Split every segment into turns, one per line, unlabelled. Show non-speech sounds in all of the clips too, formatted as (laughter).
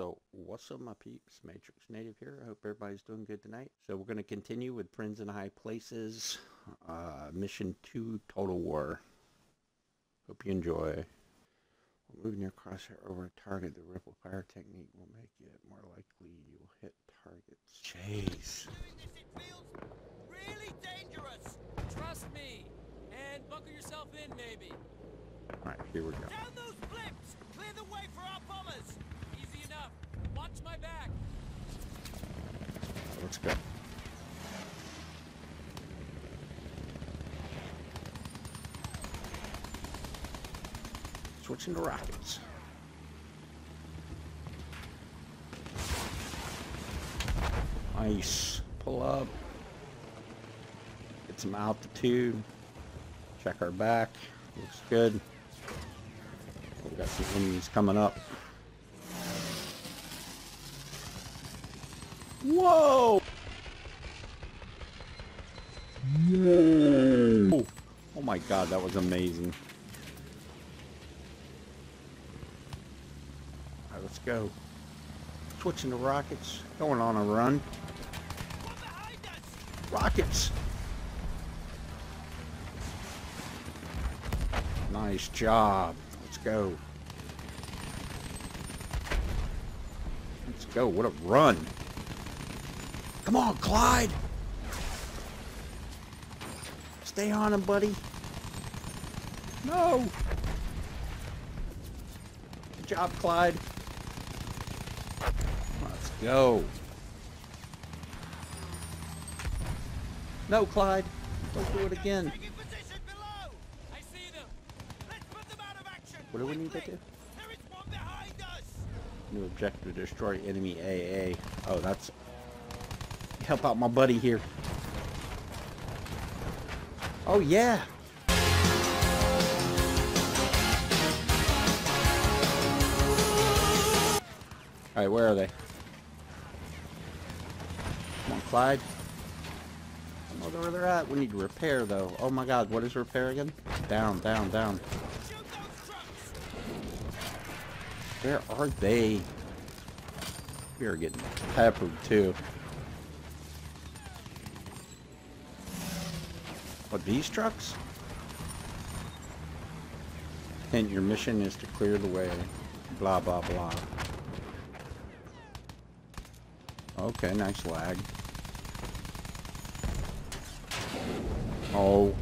So what's up my peeps? Matrix Native here. I hope everybody's doing good tonight. So we're going to continue with Friends in High Places, uh, Mission 2 Total War. Hope you enjoy. While moving your crosshair over a target, the ripple fire technique will make it more likely you'll hit targets. Jeez.
really dangerous. Trust me. And buckle yourself in, maybe.
Alright, here we go.
Down those blips! Clear the way for our bombers! Easy enough. Watch my back.
Let's go. Switching to rockets. Nice. Pull up. Get some altitude. Check our back. Looks good. We got some enemies coming up. Whoa! Oh, oh my god, that was amazing. Alright, let's go. Switching to rockets. Going on a run. Rockets! Nice job. Let's go. Let's go. What a run. Come on, Clyde. Stay on him, buddy. No. Good job, Clyde. Go. No, Clyde. Don't do it again.
Taking position below! I see them. Let's put them out of action!
What do we need to do?
There is one behind us!
New objective, destroy enemy AA. Oh, that's... Help out my buddy here. Oh, yeah. Alright, where are they? Clyde. I don't know where they're at. We need to repair, though. Oh my god, what is repair again? Down, down, down. Where are they? We are getting peppered too. What, these trucks? And your mission is to clear the way. Blah, blah, blah. Okay, nice lag. Oh,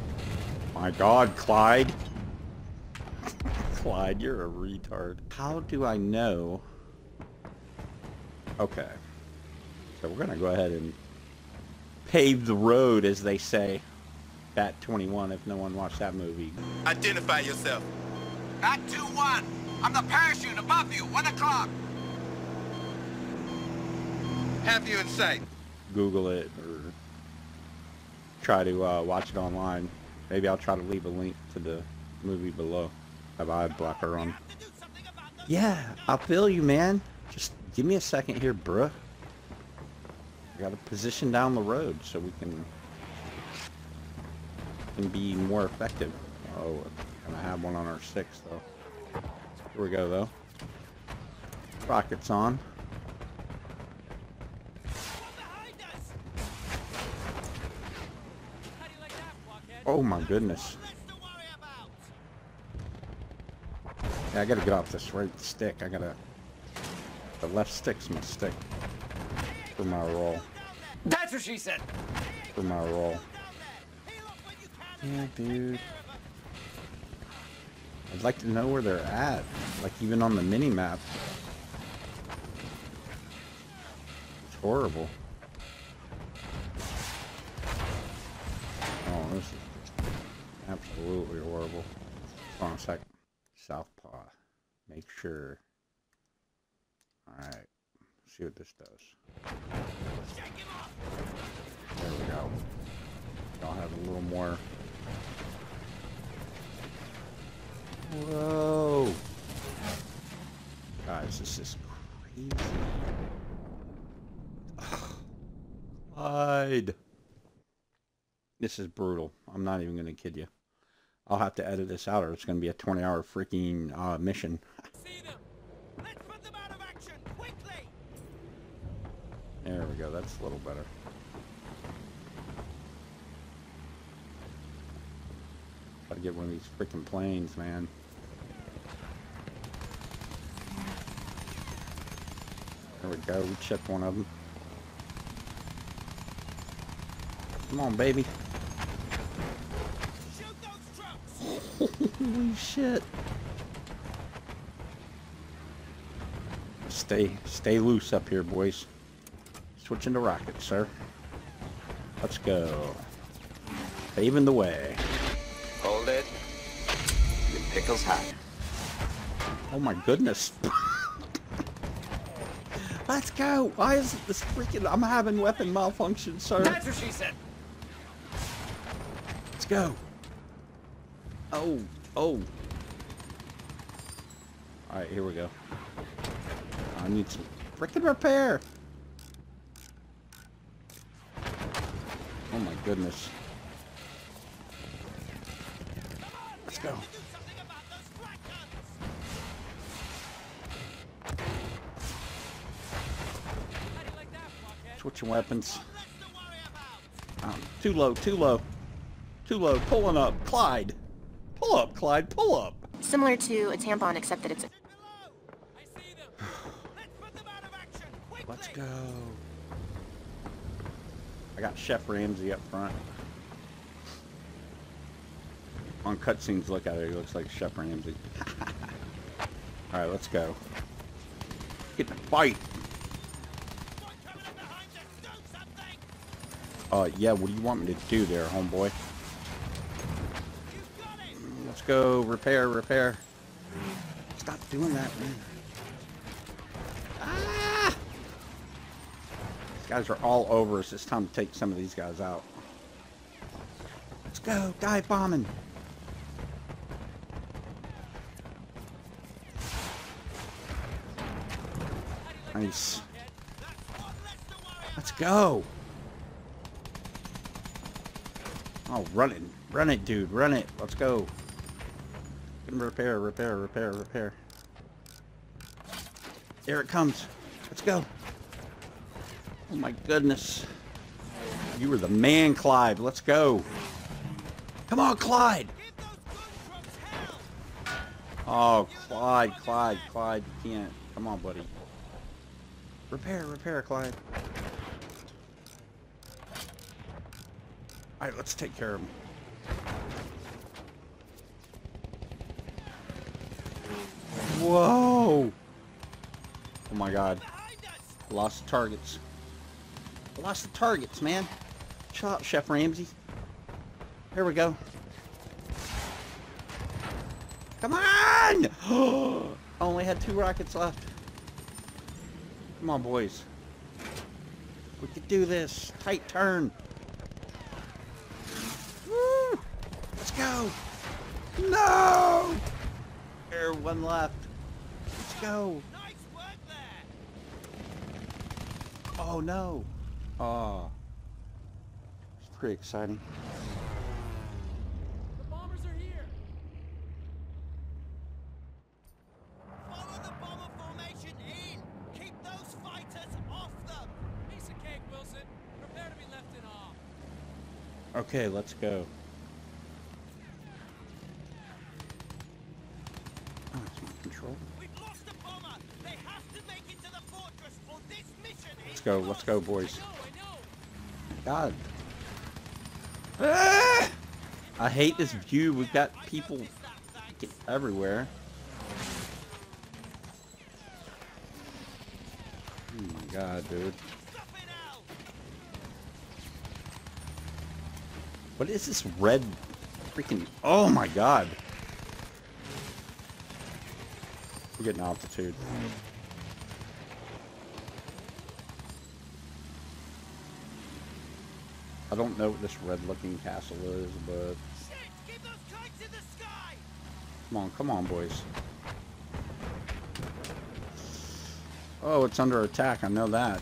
my God, Clyde. Clyde, you're a retard. How do I know? Okay. So we're gonna go ahead and pave the road, as they say. Bat 21, if no one watched that movie.
Identify yourself.
Bat 2-1. I'm the parachute above you. 1 o'clock.
Have you in sight?
Google it or try to uh, watch it online. Maybe I'll try to leave a link to the movie below. Have I on?
Something about those
Yeah, I feel you, man. Just give me a second here, bruh. I got to position down the road so we can can be more effective. Oh, and I have one on our six though. Here we go though. Rockets on.
behind us! How do you like that, blockhead?
Oh my goodness.
Less to worry about!
Yeah, I gotta get off this right stick. I gotta. The left stick's my stick for my roll.
That's what she said.
For my roll.
Down there! Heal up when you can!
Yeah, dude. I'd like to know where they're at. Like even on the mini map. It's horrible. Oh, this is absolutely horrible. Hold on a sec. Southpaw. Make sure. Alright. See what this does. There we go. I'll have a little more. Whoa! Guys, this is crazy. Clyde. This is brutal. I'm not even gonna kid you. I'll have to edit this out or it's gonna be a 20 hour freaking uh, mission.
See them! Let's put them out of action!
There we go. That's a little better. Gotta get one of these freaking planes, man. There we go. We checked one of them. Come on, baby. Holy shit. Stay, stay loose up here, boys. Switching to rockets, sir. Let's go. Paving the way.
Hold it. Your pickle's hot.
Oh my goodness. Let's go. Why is this freaking... I'm having weapon malfunction, sir.
That's what she said!
Let's go. Oh, oh. Alright, here we go. I need some freaking repair. Oh my goodness. Let's go.
Do something about those flak guns! How do you like that, blockhead?
Switching weapons.
One less to worry about!
Um, too low, too low. Too low. Pulling up. Clyde. Pull up, Clyde. Pull up.
Similar to a tampon, except that it's
Below! I see them! (sighs) Let's put them out of action! Quickly!
Let's go. I got Chef Ramsay up front. On cutscenes, look at it. He looks like Chef Ramsay. (laughs) All right, let's go. Get in the fight.
One coming up behind us! Do something!
Uh, yeah. What do you want me to do there, homeboy? Go. Repair, repair. Stop doing that, man. Ah! These guys are all over us. It's time to take some of these guys out. Let's go. Dive bombing. Nice.
That's one less to worry
Let's go. Oh, run it. Run it, dude. Run it. Let's go. Repair, repair, repair, repair. There it comes. Let's go. Oh my goodness. You were the man, Clyde. Let's go. Come on, Clyde. Oh, Clyde, Clyde, Clyde. You can't. Come on, buddy. Repair, repair, Clyde. Alright, let's take care of him. Whoa! Oh my god. Lost targets. Lost the targets, man. Up, Chef Ramsay. Here we go. Come on! I (gasps) only had two rockets left. Come on, boys. We could do this. Tight turn. Woo! Let's go. No! There, one left. Go.
Nice work there!
Oh no. Oh. It's pretty exciting.
The bombers are here! Follow the bomber formation in! Keep those fighters off them! Piece of cake, Wilson. Prepare to be left in awe.
Okay, let's go. Oh, it's my control. Let's go, let's go,
lost.
boys.
I know, I!
God. Ah! I hate this view. We've got people
Missed that, thanks.
get everywhere. Oh my god, dude.
Stop it now!
What is this red freaking... Oh my god. We're getting altitude. I don't know what this red looking castle is, but
Shit! Keep those kites in the sky!
come on, come on, boys. Oh, it's under attack, I know that.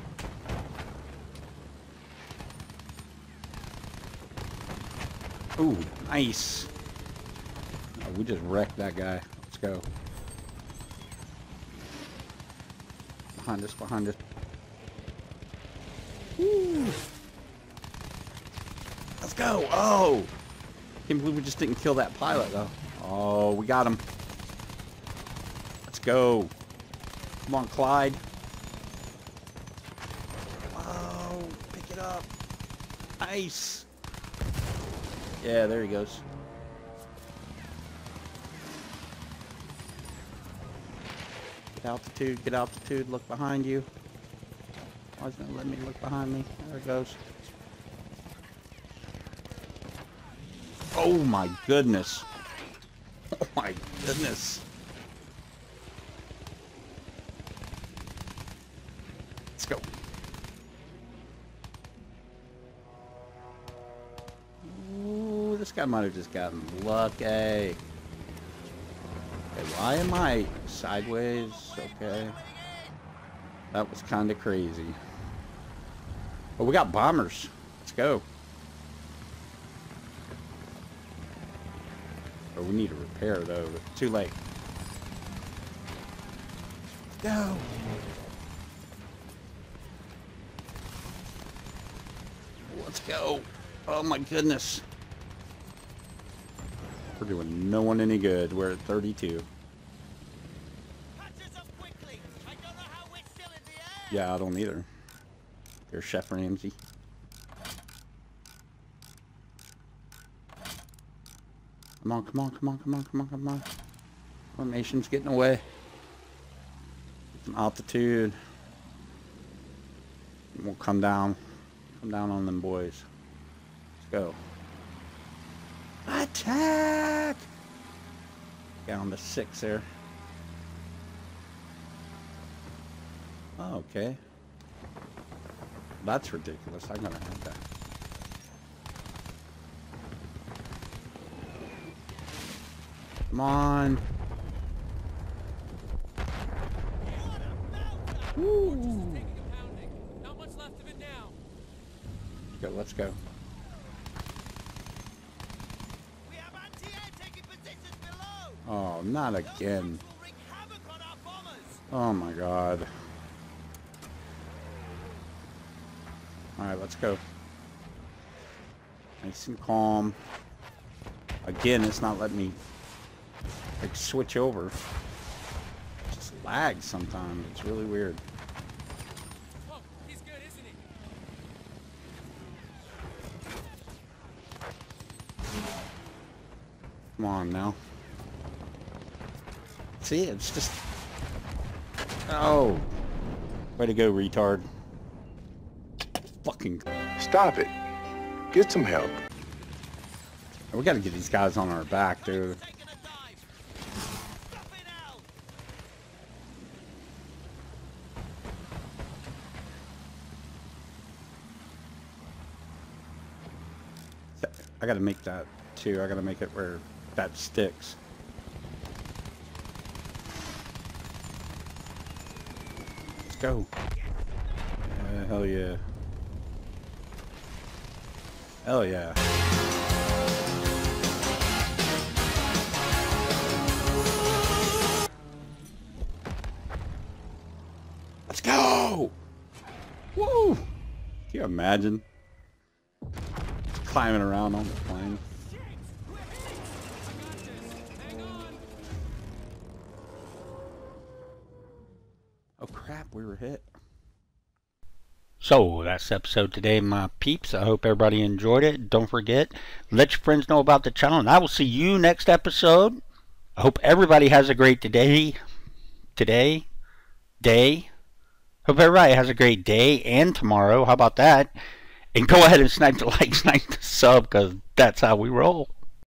Ooh, nice. Oh, we just wrecked that guy. Let's go. Behind us, behind us. Woo. Let's go. Oh. Can't believe we just didn't kill that pilot, though. Oh, we got him. Let's go. Come on, Clyde. Oh, pick it up. Nice. Yeah, there he goes. Get altitude, get altitude, look behind you. Why is it let me look behind me? There it goes. Oh my goodness. (laughs) Oh my goodness. This guy might have just gotten lucky. Okay, why am I sideways? Okay. That was kind of crazy. Oh, we got bombers. Let's go. Oh, we need to repair though. Too late. Go. Let's go. Oh my goodness. We're doing no one any good. We're at 32.
Patch us up quickly. I don't know how we're still in the air.
Yeah, I don't either. There's Chef Ramsay. Come on, come on, come on, come on, come on, come on. Formation's getting away. Some altitude. We'll come down. Come down on them boys. Let's go. Attack! Down to six there. Oh, okay. That's ridiculous. I'm gonna have that. Come on. Woo.
Taking a pounding. Not much left of it now.
Let's go, let's go.
We have anti-air taking positions below.
Oh, not again. Oh my god. Alright, let's go. Nice and calm. Again, it's not letting me like switch over. It just lags sometimes. It's really weird. Come on now. See, it's just... Oh. Way to go, retard. Fucking...
Stop it. Get some help.
We gotta get these guys on our back, dude.
Taking a dive. Stop it now.
I gotta make that too. I gotta make it where that sticks. Go. Yeah, hell yeah. Hell yeah. Let's go! Woo! Can you imagine? Climbing around on the plane. Oh crap, we were hit. So that's episode today, my peeps. I hope everybody enjoyed it. Don't forget, let your friends know about the channel, and I will see you next episode. I hope everybody has a great today. Today, day. Hope everybody has a great day and tomorrow. How about that? And go ahead and snipe the (laughs) like, snipe the sub, because that's how we roll.